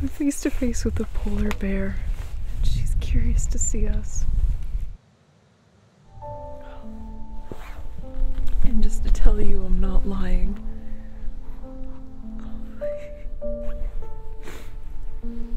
I'm face to face with a polar bear. and She's curious to see us. And just to tell you, I'm not lying.